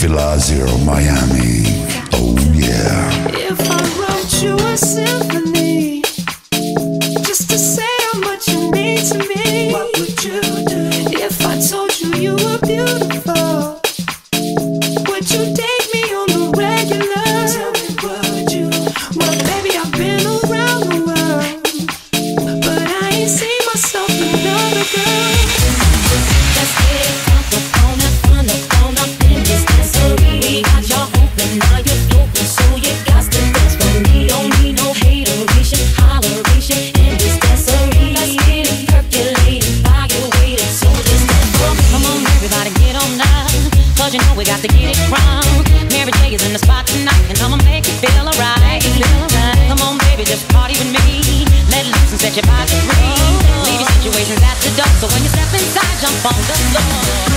Villa Miami. Oh yeah. If I wrote you a symphony, just to say how much you mean to me, what would you do? If I told you you were beautiful, would you date me on the regular? Tell me, would you? Well, baby, I've been around the world, but I ain't seen myself another girl. It. Mary is in the spot tonight, and I'ma make you feel alright. Come on, baby, just party with me. Let loose and set your body free. Leave your situations at the door, so when you step inside, jump on the floor.